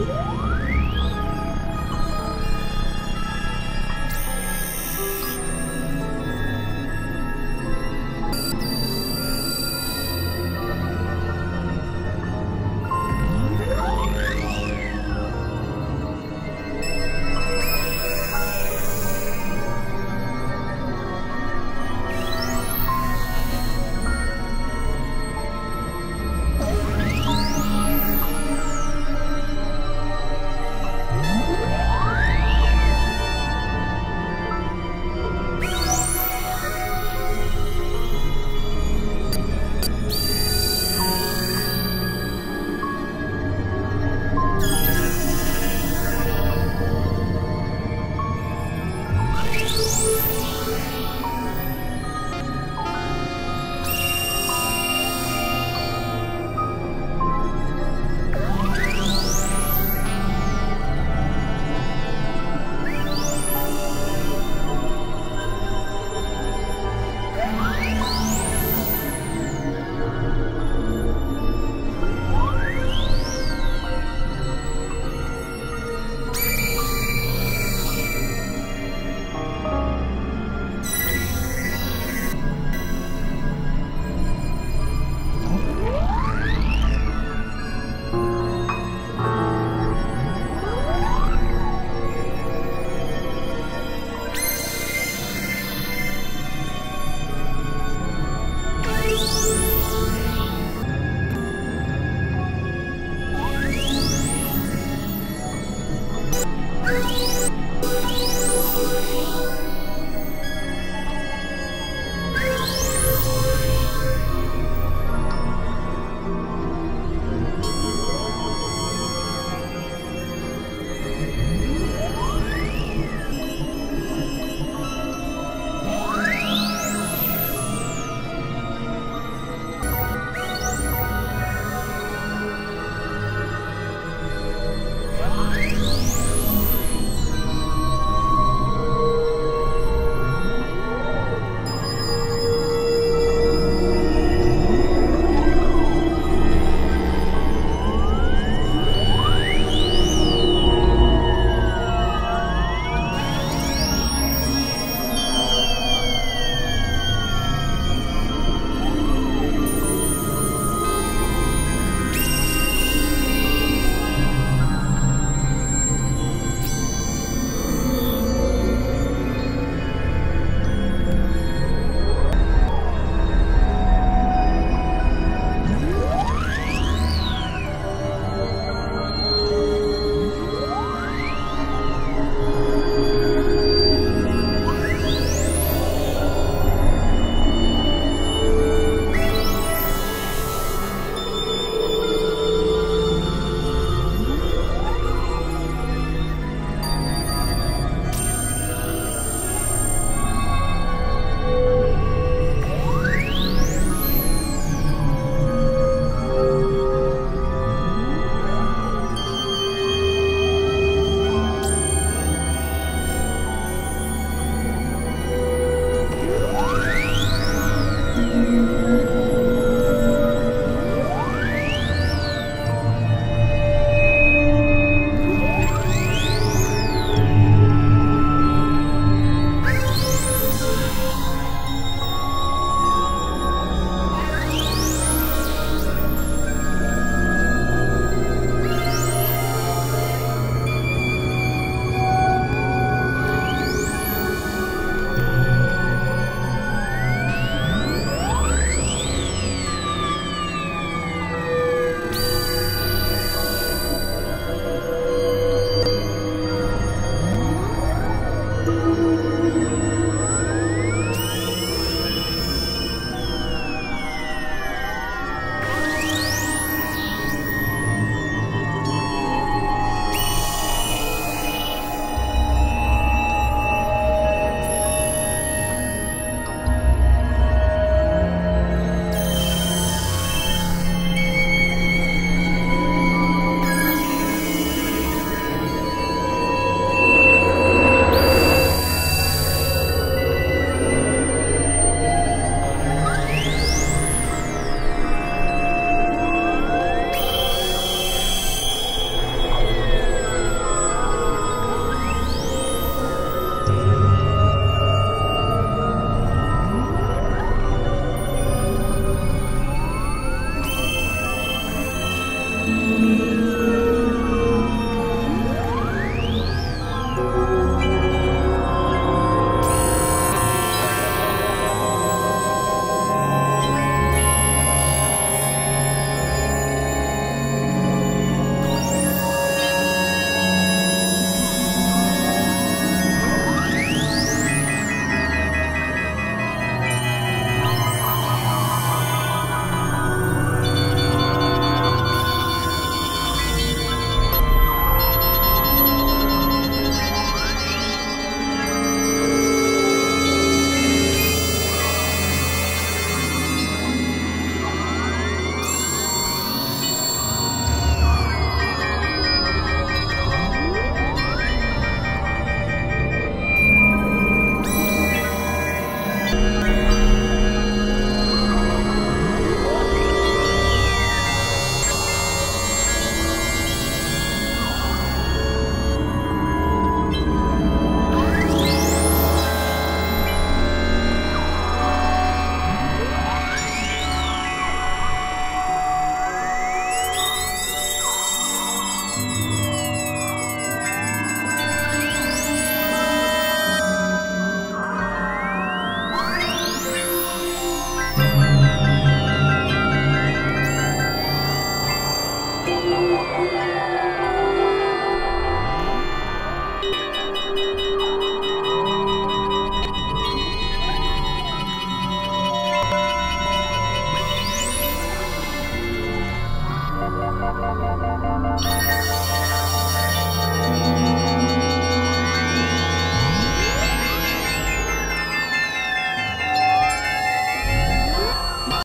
Woo!